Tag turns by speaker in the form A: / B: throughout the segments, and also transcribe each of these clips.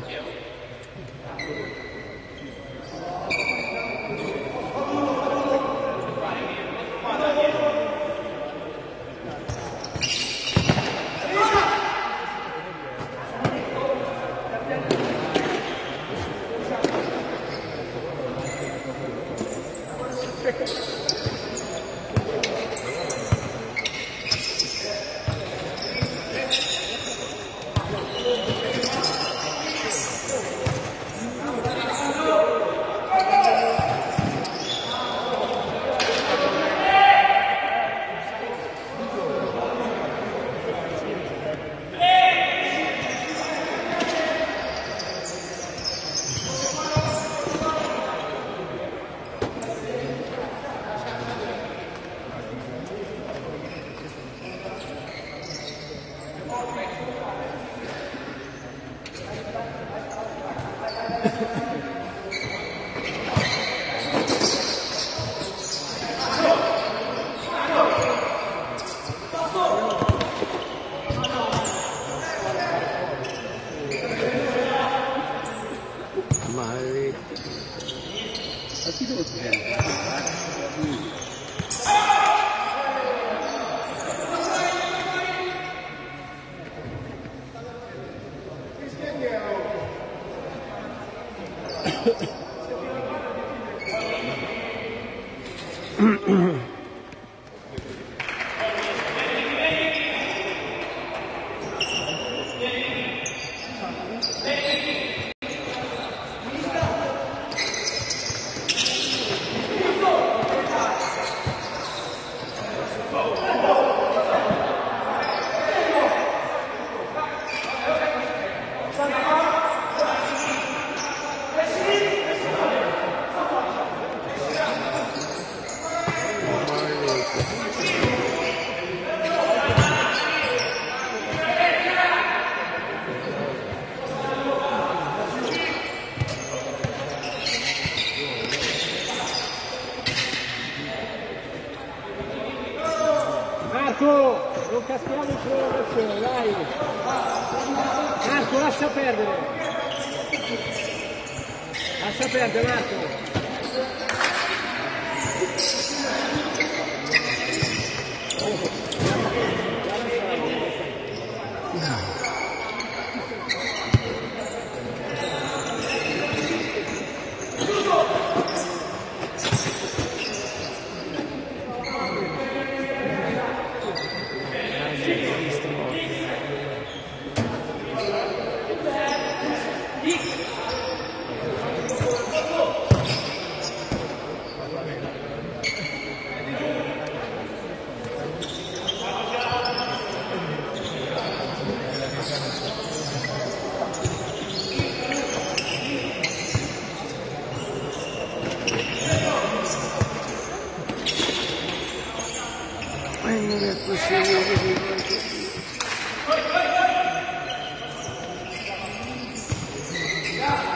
A: Yeah.
B: 指導するや。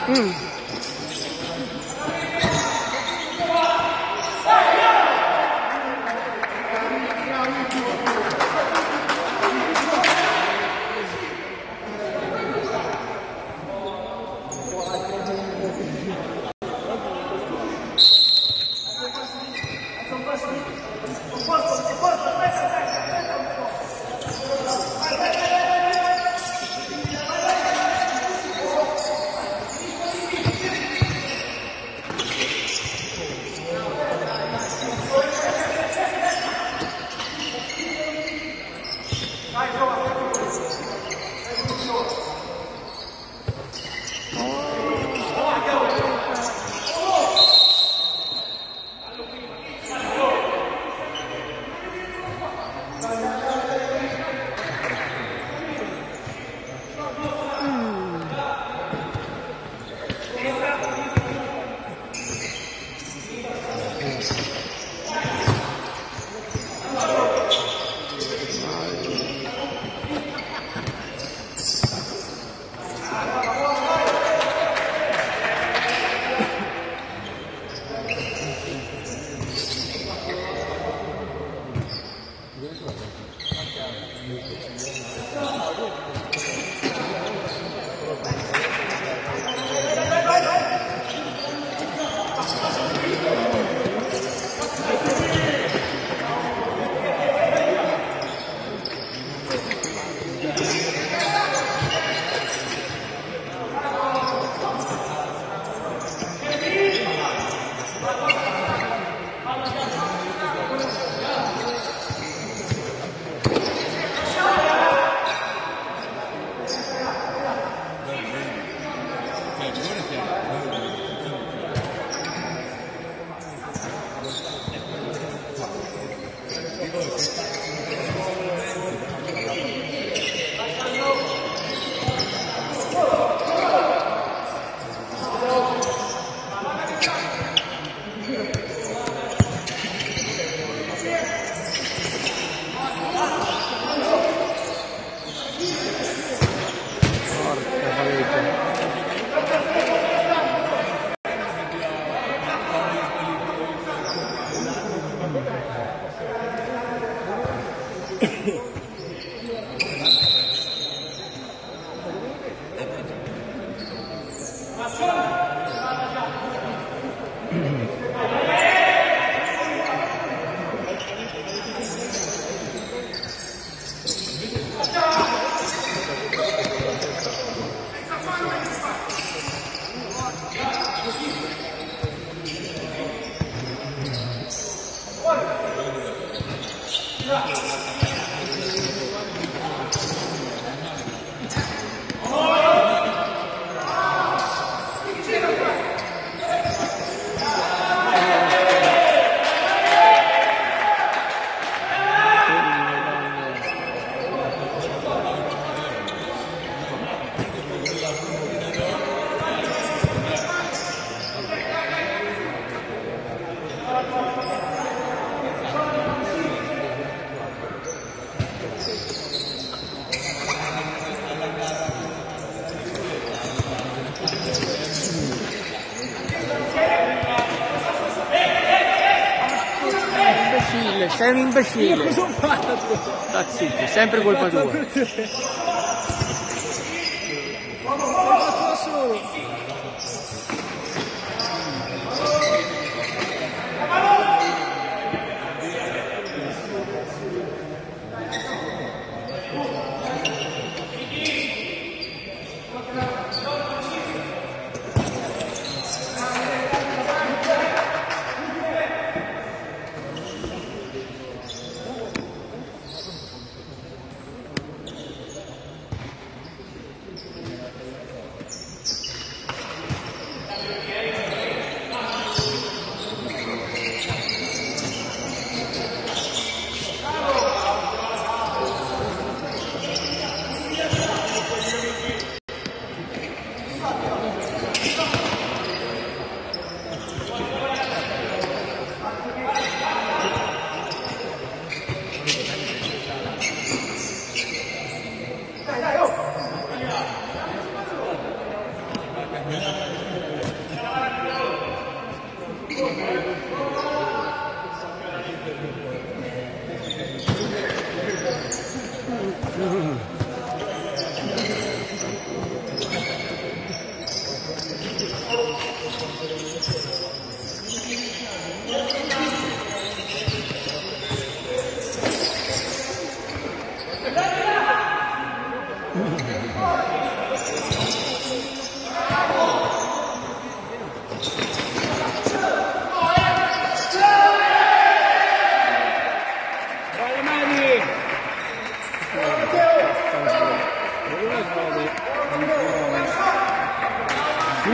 B: Mm.
A: Imbecille. Sta zitto, sempre colpa tua.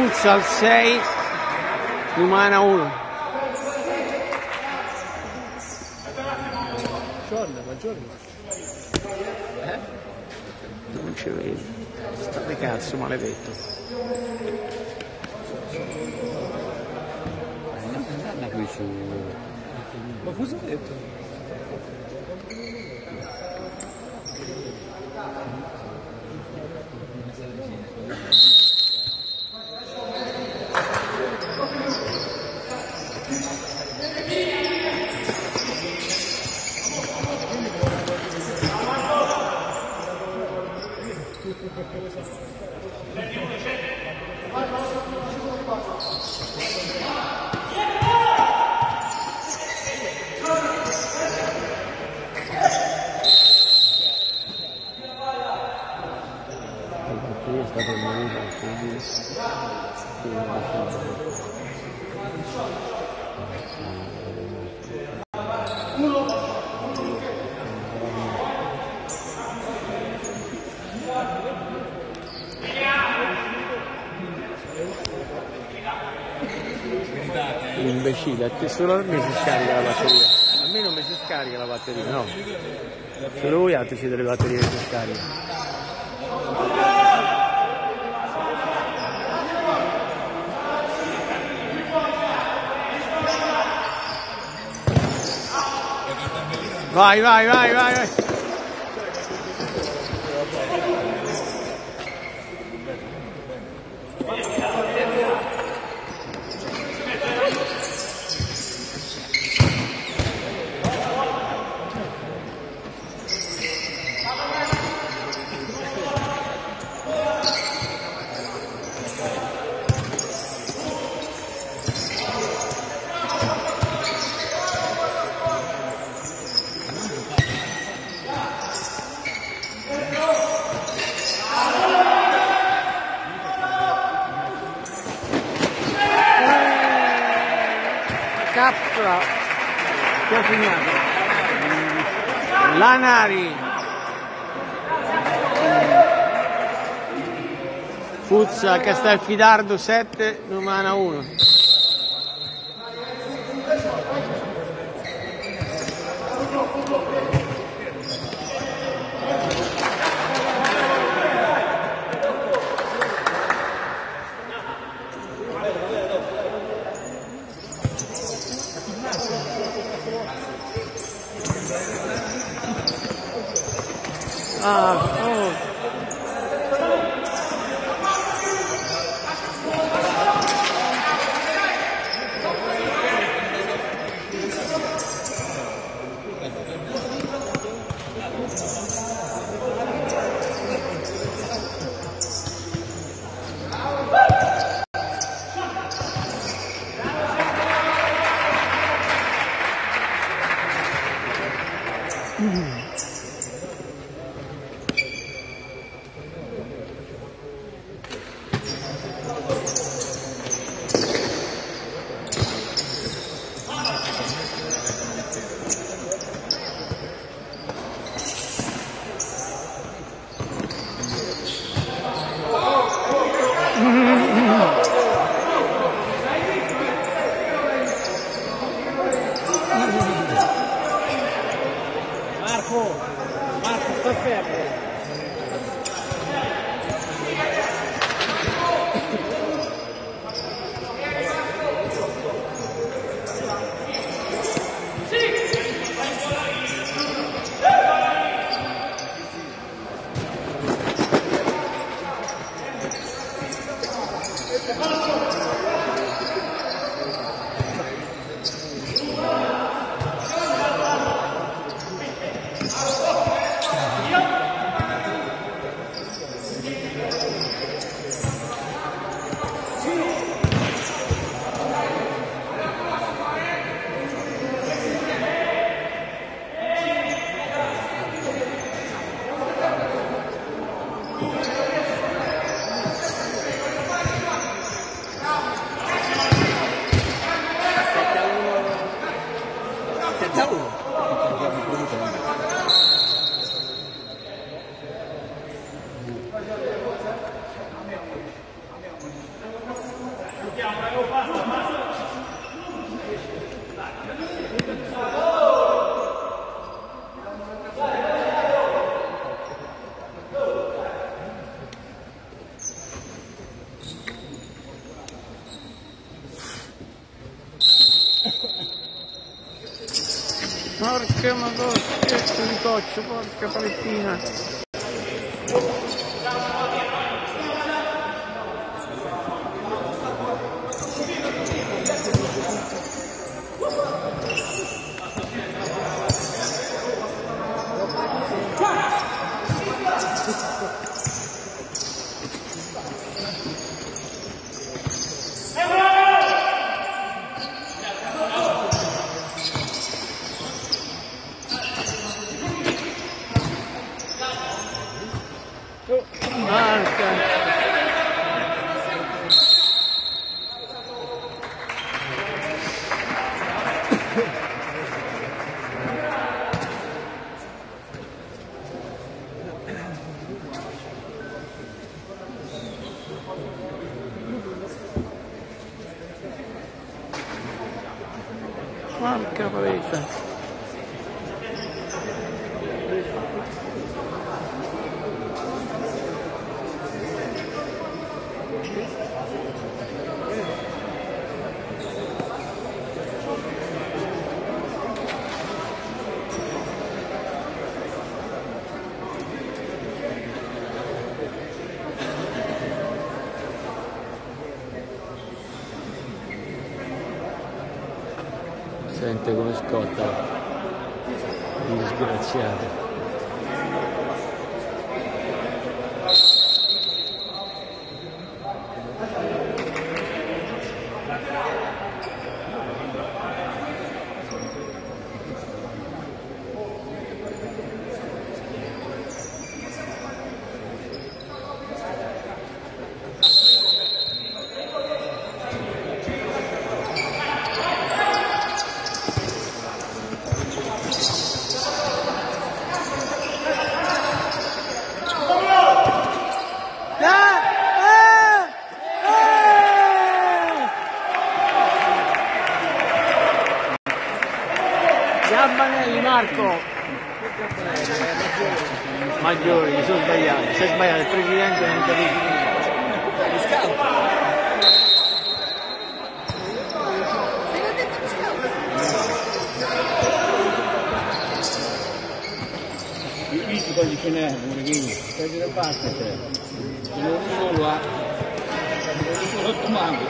A: Futsal 6, Lumana 1.
B: Giorno, ma giorno.
A: Non ci vedi. State cazzo, maledetto.
C: Da qui su...
B: Ma cosa hai detto?
A: Te solo a me si scarica la batteria. A me non mi si scarica la batteria, no. Solo voi altri siete le batterie che si scaricano. Vai, vai, vai, vai, vai. Capra che ha segnato? Lanari Fuzza Castelfidardo 7 Romana 1 Uh, Come on. Porca madonna, scherzo di coccio, porca palettina. Sente come scotta. Disgraziato. dicine Murighini, preso da
B: parte te. Ce n'è uno solo, eh? Ce n'è uno solo a comando.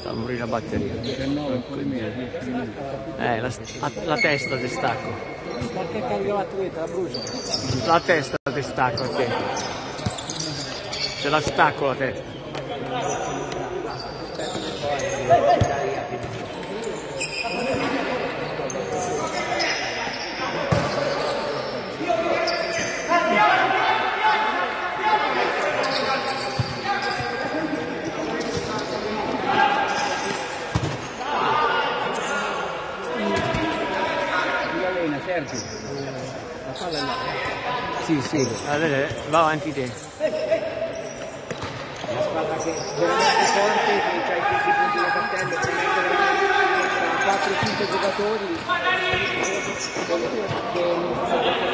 A: Sta morire la batteria.
B: 19, poi meno, 10 minuti.
A: Eh, la, la- la testa ti stacco.
B: La
A: testa ti stacco a te ce la stacco la testa
B: Sergio, la palla è.
A: Sì, sì. Allora, va avanti te.
B: Che è veramente forte, che c'ha i tutti i punti da cartello, mette veramente 4-5 giocatori che non fanno questo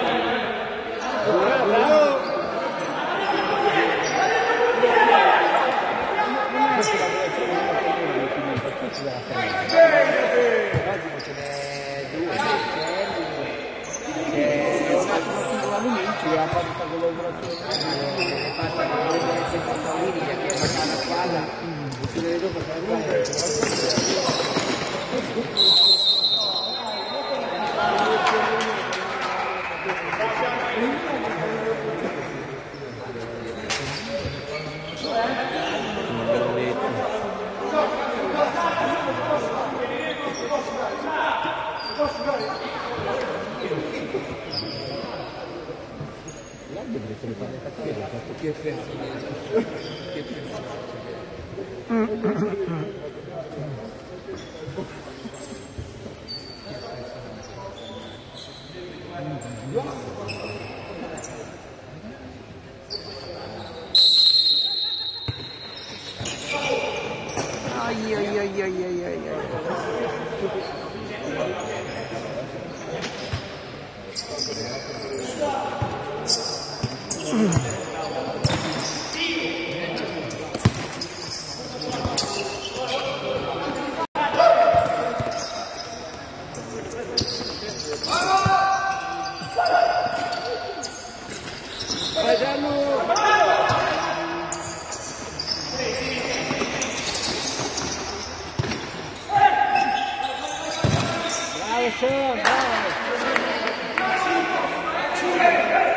B: Oggi ce n'è due, limite, ya para esta colaboración. Portugal. se le parle pas de pied. Vai,
C: Xan, vai.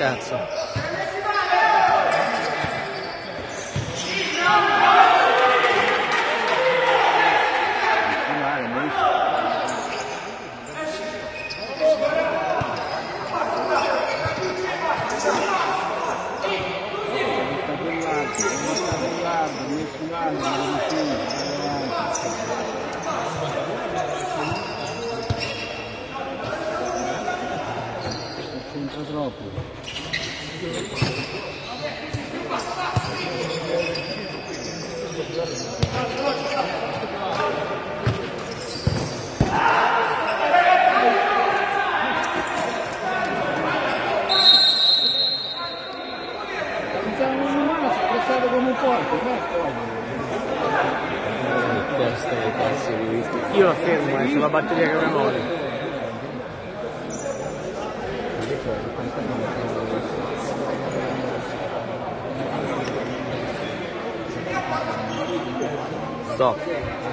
C: Wisconsin. contra a
A: tropa. Então, no máximo, passada como porta, não 谢